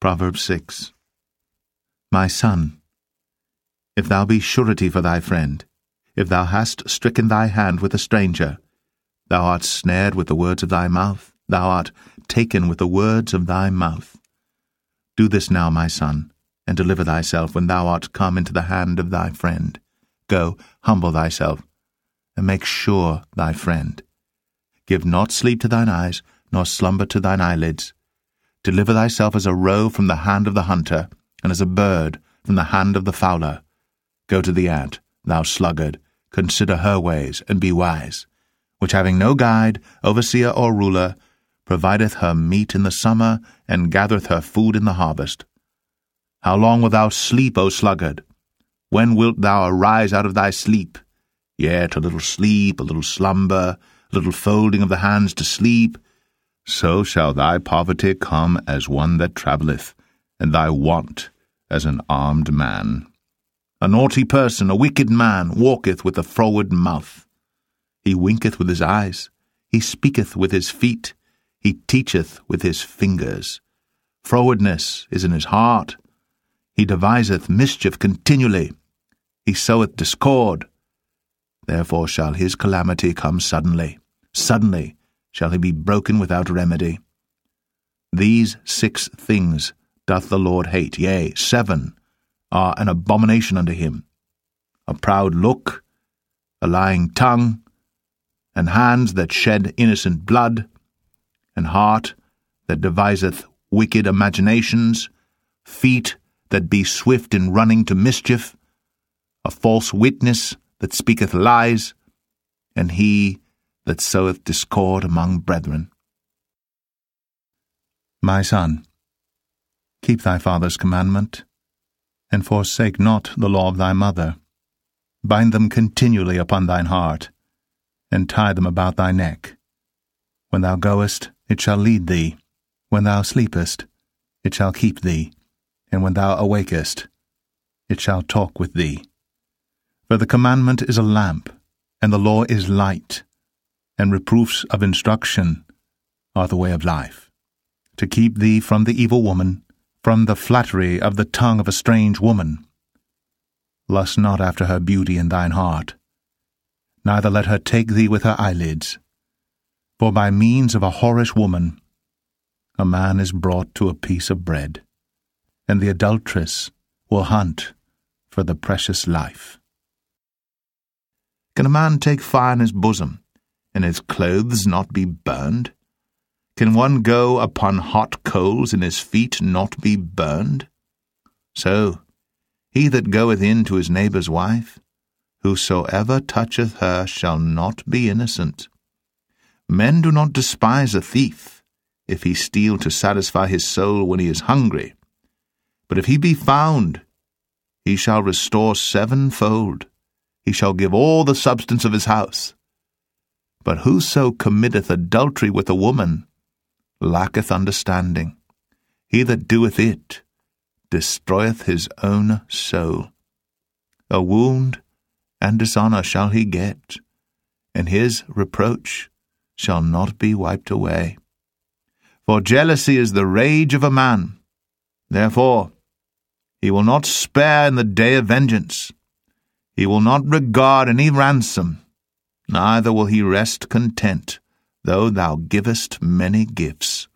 Proverbs 6 My son, if thou be surety for thy friend, if thou hast stricken thy hand with a stranger, thou art snared with the words of thy mouth, thou art taken with the words of thy mouth. Do this now, my son, and deliver thyself when thou art come into the hand of thy friend. Go, humble thyself, and make sure thy friend. Give not sleep to thine eyes, nor slumber to thine eyelids. Deliver thyself as a roe from the hand of the hunter, and as a bird from the hand of the fowler. Go to the ant, thou sluggard, consider her ways, and be wise, which having no guide, overseer, or ruler, provideth her meat in the summer, and gathereth her food in the harvest. How long wilt thou sleep, O sluggard? When wilt thou arise out of thy sleep? Yet a little sleep, a little slumber, a little folding of the hands to sleep, so shall thy poverty come as one that travelleth, and thy want as an armed man. A naughty person, a wicked man, walketh with a froward mouth. He winketh with his eyes, he speaketh with his feet, he teacheth with his fingers. Frowardness is in his heart. He deviseth mischief continually. He soweth discord. Therefore shall his calamity come suddenly. Suddenly shall he be broken without remedy. These six things doth the Lord hate, yea, seven are an abomination unto him a proud look, a lying tongue, and hands that shed innocent blood, and heart that deviseth wicked imaginations, feet that be swift in running to mischief, a false witness that speaketh lies, and he that soweth discord among brethren. My son, keep thy father's commandment, and forsake not the law of thy mother. Bind them continually upon thine heart, and tie them about thy neck. When thou goest, it shall lead thee. When thou sleepest, it shall keep thee. And when thou awakest, it shall talk with thee. For the commandment is a lamp, and the law is light and reproofs of instruction are the way of life, to keep thee from the evil woman, from the flattery of the tongue of a strange woman. Lust not after her beauty in thine heart, neither let her take thee with her eyelids. For by means of a whorish woman a man is brought to a piece of bread, and the adulteress will hunt for the precious life. Can a man take fire in his bosom? And his clothes not be burned? Can one go upon hot coals, and his feet not be burned? So, he that goeth in to his neighbour's wife, whosoever toucheth her shall not be innocent. Men do not despise a thief, if he steal to satisfy his soul when he is hungry. But if he be found, he shall restore sevenfold. He shall give all the substance of his house. But whoso committeth adultery with a woman lacketh understanding. He that doeth it destroyeth his own soul. A wound and dishonour shall he get, and his reproach shall not be wiped away. For jealousy is the rage of a man. Therefore, he will not spare in the day of vengeance. He will not regard any ransom neither will he rest content, though thou givest many gifts.